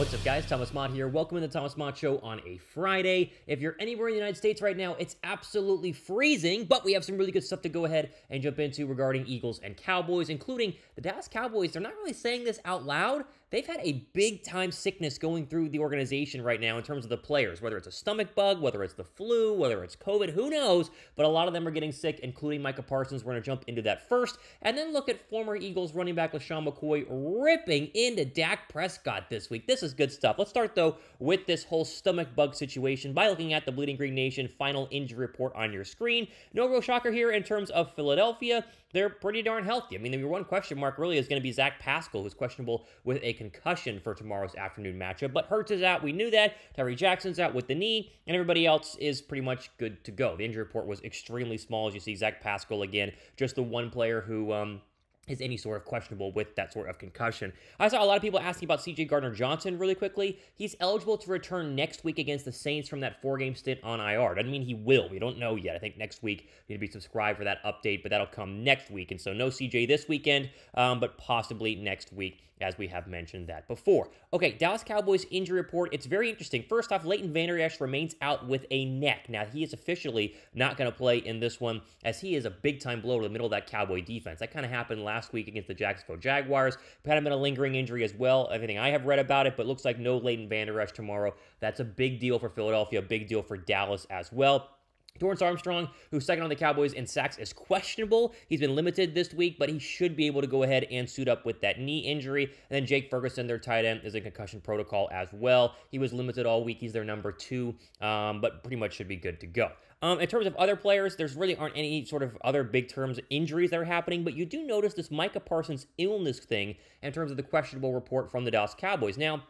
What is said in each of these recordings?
What's up, guys? Thomas Mott here. Welcome to the Thomas Mott Show on a Friday. If you're anywhere in the United States right now, it's absolutely freezing, but we have some really good stuff to go ahead and jump into regarding Eagles and Cowboys, including the Dallas Cowboys. They're not really saying this out loud. They've had a big time sickness going through the organization right now in terms of the players, whether it's a stomach bug, whether it's the flu, whether it's COVID, who knows? But a lot of them are getting sick, including Micah Parsons. We're going to jump into that first, and then look at former Eagles running back LeSean McCoy ripping into Dak Prescott this week. This is good stuff. Let's start, though, with this whole stomach bug situation by looking at the Bleeding Green Nation final injury report on your screen. No real shocker here in terms of Philadelphia. They're pretty darn healthy. I mean, the one question mark really is going to be Zach Pascal, who's questionable with a concussion for tomorrow's afternoon matchup. But Hurts is out. We knew that. Tyree Jackson's out with the knee, and everybody else is pretty much good to go. The injury report was extremely small, as you see. Zach Pascal again, just the one player who um, is any sort of questionable with that sort of concussion. I saw a lot of people asking about CJ Gardner Johnson really quickly. He's eligible to return next week against the Saints from that four game stint on IR. Doesn't mean he will. We don't know yet. I think next week you need to be subscribed for that update, but that'll come next week. And so no CJ this weekend, um, but possibly next week as we have mentioned that before. Okay, Dallas Cowboys injury report. It's very interesting. First off, Leighton Vander Esch remains out with a neck. Now, he is officially not going to play in this one as he is a big time blow to the middle of that Cowboy defense. That kind of happened last week against the Jacksonville Jaguars. Had him been a lingering injury as well. Everything I have read about it, but looks like no Leighton Vander Esch tomorrow. That's a big deal for Philadelphia, big deal for Dallas as well. Dorance Armstrong, who's second on the Cowboys in sacks, is questionable. He's been limited this week, but he should be able to go ahead and suit up with that knee injury. And then Jake Ferguson, their tight end, is in concussion protocol as well. He was limited all week. He's their number two, um, but pretty much should be good to go. Um, in terms of other players, there's really aren't any sort of other big terms injuries that are happening, but you do notice this Micah Parsons illness thing in terms of the questionable report from the Dallas Cowboys. Now,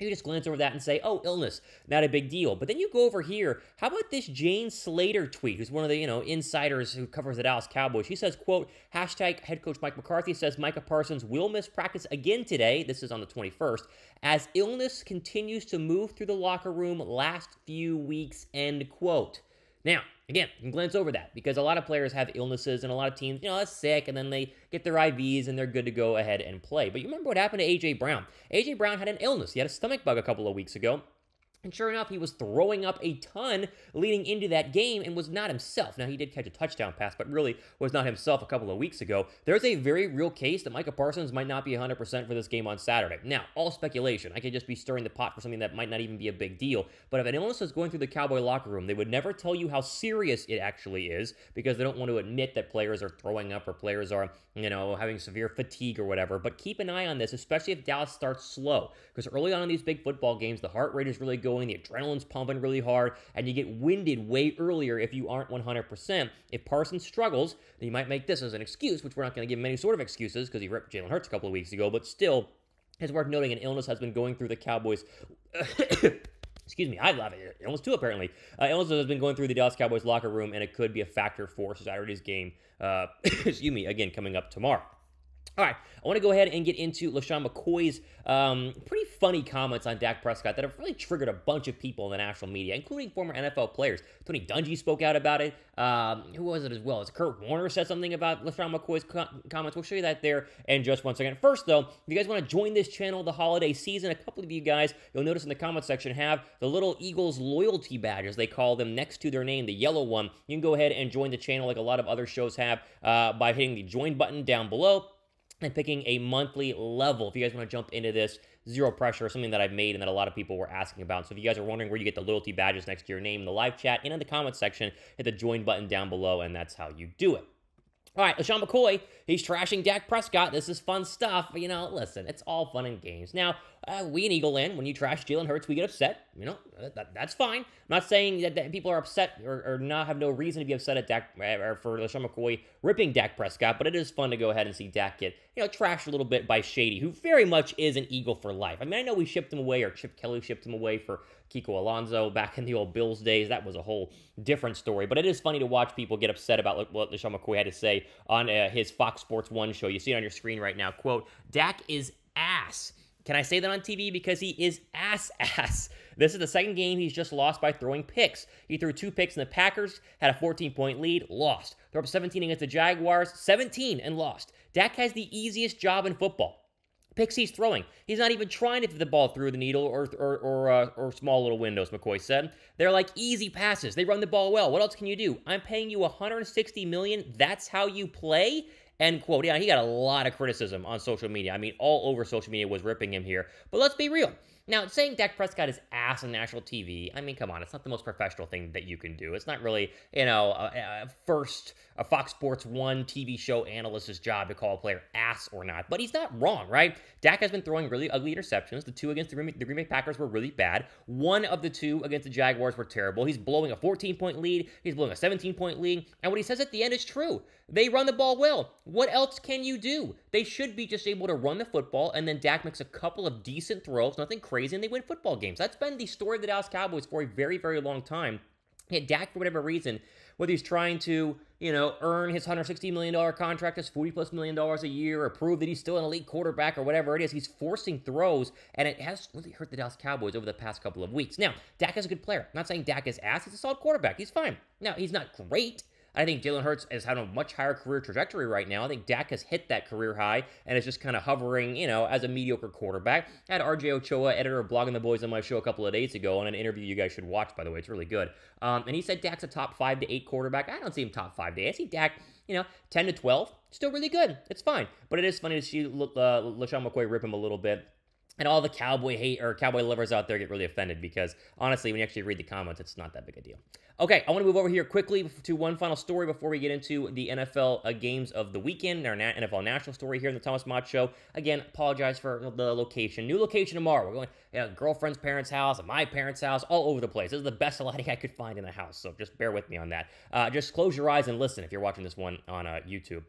you just glance over that and say, oh, illness, not a big deal. But then you go over here. How about this Jane Slater tweet, who's one of the, you know, insiders who covers the Dallas Cowboys? She says, quote, hashtag head coach Mike McCarthy says Micah Parsons will miss practice again today. This is on the 21st. As illness continues to move through the locker room last few weeks, end quote. Now, again, you can glance over that because a lot of players have illnesses and a lot of teams, you know, are sick and then they get their IVs and they're good to go ahead and play. But you remember what happened to A.J. Brown? A.J. Brown had an illness. He had a stomach bug a couple of weeks ago. And sure enough, he was throwing up a ton leading into that game and was not himself. Now, he did catch a touchdown pass, but really was not himself a couple of weeks ago. There's a very real case that Micah Parsons might not be 100% for this game on Saturday. Now, all speculation. I could just be stirring the pot for something that might not even be a big deal. But if an illness is going through the Cowboy locker room, they would never tell you how serious it actually is because they don't want to admit that players are throwing up or players are, you know, having severe fatigue or whatever. But keep an eye on this, especially if Dallas starts slow. Because early on in these big football games, the heart rate is really going, the adrenaline's pumping really hard, and you get winded way earlier if you aren't 100%. If Parsons struggles, then you might make this as an excuse, which we're not going to give him any sort of excuses because he ripped Jalen Hurts a couple of weeks ago, but still, it's worth noting an illness has been going through the Cowboys. excuse me, I love it. Illness too, apparently. Uh, illness has been going through the Dallas Cowboys locker room, and it could be a factor for Saturday's game. Uh, excuse me, again, coming up tomorrow. All right, I want to go ahead and get into LeSean McCoy's um, pretty funny comments on Dak Prescott that have really triggered a bunch of people in the national media, including former NFL players. Tony Dungy spoke out about it. Um, who was it as well? As Kurt Warner said something about LeSean McCoy's co- comments. We'll show you that there in just one second. First, though, if you guys want to join this channel the holiday season, a couple of you guys, you'll notice in the comment section, have the little Eagles loyalty badges, they call them, next to their name, the yellow one. You can go ahead and join the channel like a lot of other shows have uh, by hitting the join button down below and picking a monthly level. If you guys want to jump into this, zero pressure, something that I've made and that a lot of people were asking about. So if you guys are wondering where you get the loyalty badges next to your name in the live chat and in the comments section, hit the join button down below, and that's how you do it. All right, LeSean McCoy, he's trashing Dak Prescott. This is fun stuff. You know, listen, it's all fun and games. Now, uh, we in Eagle Land, when you trash Jalen Hurts, we get upset. You know, that, that's fine. I'm not saying that, that people are upset or, or, not have no reason to be upset at Dak or for LeSean McCoy ripping Dak Prescott, but it is fun to go ahead and see Dak get, you know, trashed a little bit by Shady, who very much is an Eagle for life. I mean, I know we shipped him away, or Chip Kelly shipped him away for Kiko Alonso back in the old Bills days. That was a whole different story, but it is funny to watch people get upset about what LeSean McCoy had to say on uh, his Fox Sports 1 show. You see it on your screen right now. Quote, Dak is ass. Can I say that on TV? Because he is ass ass. This is the second game he's just lost by throwing picks. He threw two picks in the Packers, had a 14 point lead, lost. Threw up 17 against the Jaguars, 17 and lost. Dak has the easiest job in football. picks he's throwing. He's not even trying to throw the ball through the needle or or or, uh, or small little windows. McCoy said they're like easy passes. They run the ball well. What else can you do? I'm paying you 160 million. That's how you play. End quote. Yeah, he got a lot of criticism on social media. I mean, all over social media was ripping him here. But let's be real. Now, saying Dak Prescott is ass on national TV, I mean, come on, it's not the most professional thing that you can do. It's not really, you know, a, a first a Fox Sports One TV show analyst's job to call a player ass or not. But he's not wrong, right? Dak has been throwing really ugly interceptions. The two against the Green, the Green Bay Packers were really bad. One of the two against the Jaguars were terrible. He's blowing a 14 point lead. He's blowing a 17 point lead. And what he says at the end is true. They run the ball well. What else can you do? They should be just able to run the football, and then Dak makes a couple of decent throws, nothing crazy, and they win football games. That's been the story of the Dallas Cowboys for a very, very long time. Yet Dak, for whatever reason, whether he's trying to, you know, earn his $160 million contract, his 40 plus million dollars a year, or prove that he's still an elite quarterback or whatever it is, he's forcing throws, and it has really hurt the Dallas Cowboys over the past couple of weeks. Now, Dak is a good player. I'm not saying Dak is ass. He's a solid quarterback. He's fine. Now, he's not great. I think Jalen Hurts has had a much higher career trajectory right now. I think Dak has hit that career high and is just kind of hovering, you know, as a mediocre quarterback. I had RJ Ochoa, editor of Blogging the Boys, on my show a couple of days ago on an interview you guys should watch, by the way. It's really good. Um, and he said Dak's a top five to eight quarterback. I don't see him top five to eight. I see Dak, you know, 10 to 12. Still really good. It's fine. But it is funny to see uh, LeSean McCoy rip him a little bit and all the cowboy hate or cowboy lovers out there get really offended because honestly, when you actually read the comments, it's not that big a deal. Okay, I want to move over here quickly to one final story before we get into the NFL uh, games of the weekend, our NFL national story here in the Thomas Mott Show. Again, apologize for the location. New location tomorrow. We're going you know, girlfriend's parents' house, my parents' house, all over the place. This is the best lighting I could find in the house, so just bear with me on that. Uh, just close your eyes and listen if you're watching this one on uh, YouTube.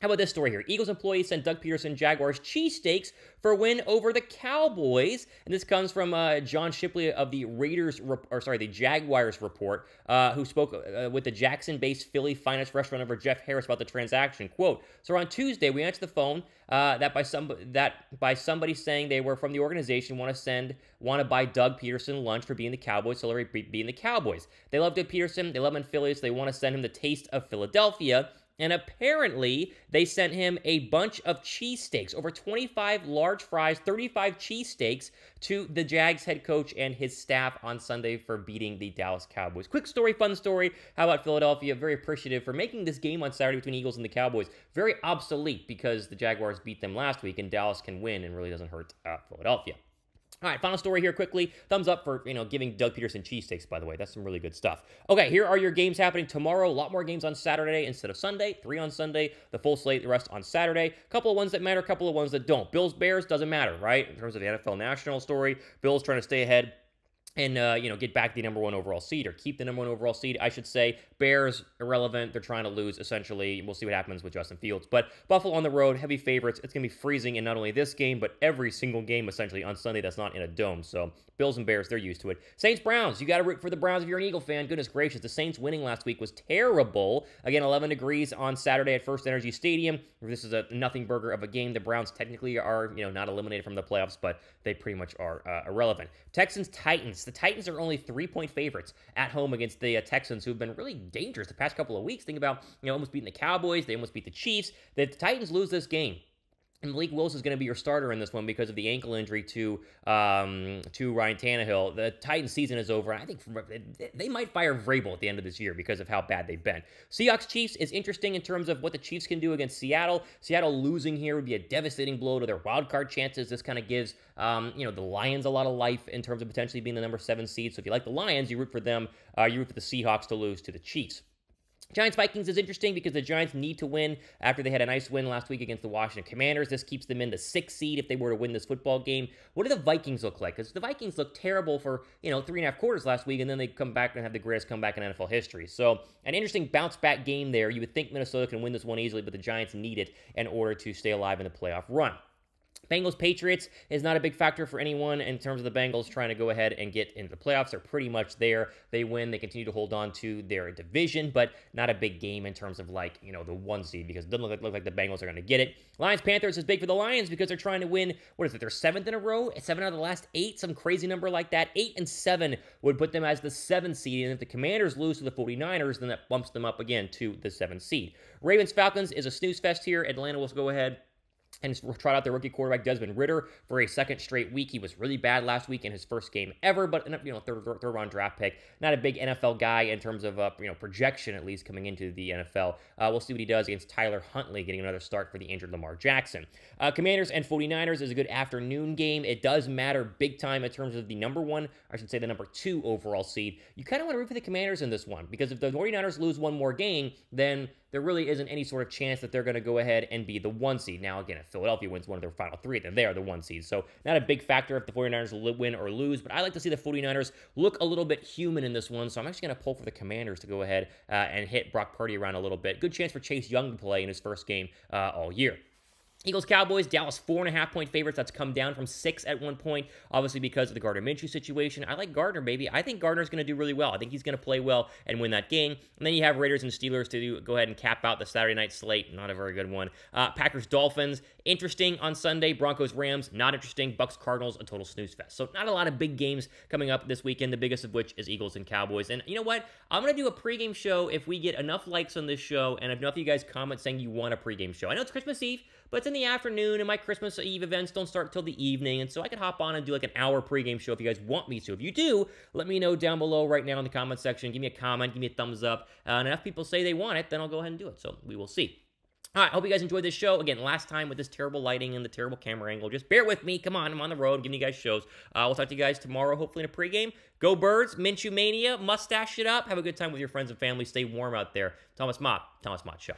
How about this story here? Eagles employees sent Doug Pederson Jaguars cheesesteaks for win over the Cowboys. And this comes from uh, John Shipley of the Raiders, or sorry, the Jaguars report, uh, who spoke uh, with the Jackson-based Philly's Finest restaurant owner Jeff Harris about the transaction. Quote, so on Tuesday, we answered the phone uh, that by some that by somebody saying they were from the organization want to send want to buy Doug Pederson lunch for being the Cowboys, celebrate being the Cowboys. They love Doug Pederson, They love him in Philly, so they want to send him the taste of Philadelphia. And apparently, they sent him a bunch of cheesesteaks, over 25 large fries, 35 cheesesteaks to the Jags head coach and his staff on Sunday for beating the Dallas Cowboys. Quick story, fun story. How about Philadelphia? Very appreciative for making this game on Saturday between Eagles and the Cowboys very obsolete because the Jaguars beat them last week and Dallas can win and really doesn't hurt uh, Philadelphia. All right, final story here quickly. Thumbs up for, you know, giving Doug Pederson cheesesteaks, by the way. That's some really good stuff. Okay, here are your games happening tomorrow. A lot more games on Saturday instead of Sunday. Three on Sunday, the full slate, the rest on Saturday. A couple of ones that matter, a couple of ones that don't. Bills, Bears, doesn't matter, right? In terms of the NFL national story, Bills trying to stay ahead and uh, you know get back the number one overall seed or keep the number one overall seed. I should say Bears irrelevant. They're trying to lose essentially. We'll see what happens with Justin Fields. But Buffalo on the road, heavy favorites. It's gonna be freezing in not only this game but every single game essentially on Sunday that's not in a dome. So Bills and Bears, they're used to it. Saints Browns, you got to root for the Browns if you're an Eagle fan. Goodness gracious, the Saints winning last week was terrible. Again, 11 degrees on Saturday at First Energy Stadium. This is a nothing burger of a game. The Browns technically are you know not eliminated from the playoffs, but they pretty much are uh, irrelevant. Texans Titans. The Titans are only three point favorites at home against the uh, Texans, who've been really dangerous the past couple of weeks. Think about you know almost beating the Cowboys. They almost beat the Chiefs. The Titans lose this game and Malik Willis is going to be your starter in this one because of the ankle injury to um, to Ryan Tannehill. The Titans season is over. I think they might fire Vrabel at the end of this year because of how bad they've been. Seahawks Chiefs is interesting in terms of what the Chiefs can do against Seattle. Seattle losing here would be a devastating blow to their wild card chances. This kind of gives um, you know the Lions a lot of life in terms of potentially being the number seven seed. So if you like the Lions, you root for them. Uh, you root for the Seahawks to lose to the Chiefs. Giants Vikings is interesting because the Giants need to win after they had a nice win last week against the Washington Commanders. This keeps them in the sixth seed if they were to win this football game. What do the Vikings look like? Because the Vikings look terrible for you know three and a half quarters last week, and then they come back and have the greatest comeback in NFL history. So an interesting bounce back game there. You would think Minnesota can win this one easily, but the Giants need it in order to stay alive in the playoff run. Bengals Patriots is not a big factor for anyone in terms of the Bengals trying to go ahead and get into the playoffs. They're pretty much there. They win. They continue to hold on to their division, but not a big game in terms of like, you know, the one seed because it doesn't look, look like the Bengals are going to get it. Lions Panthers is big for the Lions because they're trying to win, what is it, their seventh in a row? Seven out of the last eight, some crazy number like that. Eight and seven would put them as the seventh seed. And if the Commanders lose to the 49ers, then that bumps them up again to the seventh seed. Ravens Falcons is a snooze fest here. Atlanta will go ahead and tried out their rookie quarterback Desmond Ridder for a second straight week. He was really bad last week in his first game ever, but you know third, third, round draft pick, not a big NFL guy in terms of uh, you know projection at least coming into the NFL. Uh, we'll see what he does against Tyler Huntley, getting another start for the injured Lamar Jackson. Uh, Commanders and 49ers is a good afternoon game. It does matter big time in terms of the number one, I should say the number two overall seed. You kind of want to root for the Commanders in this one because if the 49ers lose one more game, then there really isn't any sort of chance that they're going to go ahead and be the one seed. Now, again, if Philadelphia wins one of their final three, then they are the one seed. So, not a big factor if the 49ers win or lose, but I like to see the 49ers look a little bit human in this one. So, I'm actually going to pull for the Commanders to go ahead uh, and hit Brock Purdy around a little bit. Good chance for Chase Young to play in his first game uh, all year. Eagles Cowboys, Dallas four and a half point favorites. That's come down from six at one point, obviously because of the Gardner Minshew situation. I like Gardner, baby. I think Gardner's going to do really well. I think he's going to play well and win that game. And then you have Raiders and Steelers to do, go ahead and cap out the Saturday night slate. Not a very good one. Uh, Packers Dolphins, interesting on Sunday. Broncos Rams, not interesting. Bucks Cardinals, a total snooze fest. So not a lot of big games coming up this weekend. The biggest of which is Eagles and Cowboys. And you know what? I'm going to do a pregame show if we get enough likes on this show and enough of you guys comment saying you want a pregame show. I know it's Christmas Eve but it's in the afternoon, and my Christmas Eve events don't start till the evening, and so I could hop on and do like an hour pregame show if you guys want me to. If you do, let me know down below right now in the comment section. Give me a comment, give me a thumbs up, uh, and if people say they want it, then I'll go ahead and do it. So we will see. All right, hope you guys enjoyed this show. Again, last time with this terrible lighting and the terrible camera angle. Just bear with me. Come on, I'm on the road. giving you guys shows. Uh, we'll talk to you guys tomorrow, hopefully in a pregame. Go Birds, Minshew Mania, mustache it up. Have a good time with your friends and family. Stay warm out there. Thomas Mott, Thomas Mott Show.